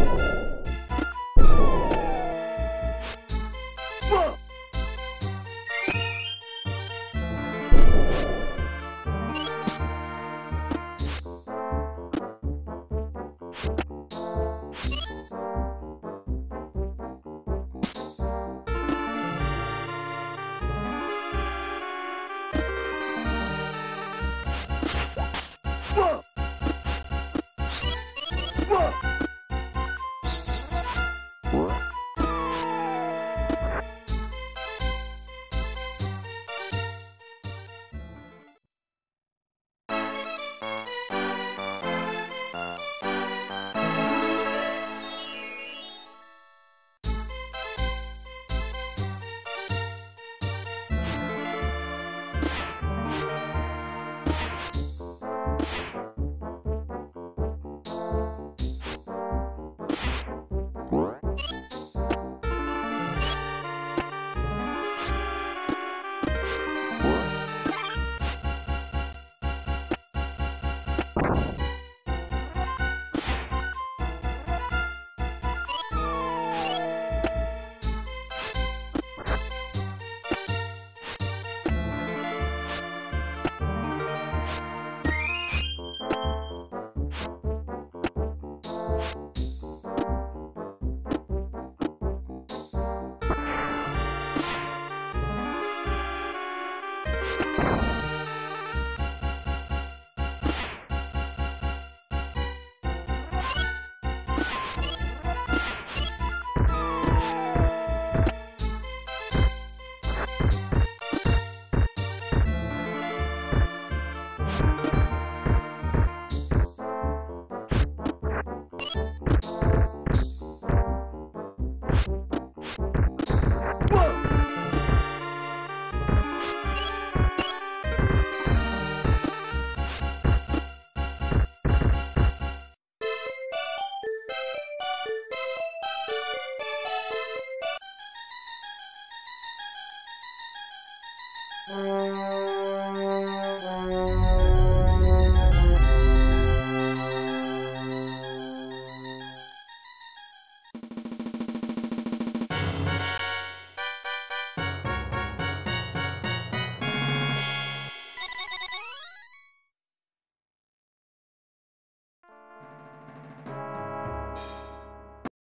you What? Música